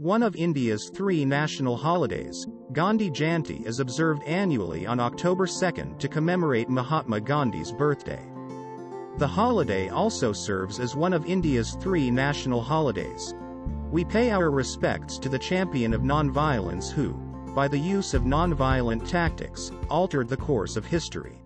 One of India's three national holidays, Gandhi Jayanti is observed annually on October 2 to commemorate Mahatma Gandhi's birthday. The holiday also serves as one of India's three national holidays. We pay our respects to the champion of nonviolence who, by the use of nonviolent tactics, altered the course of history.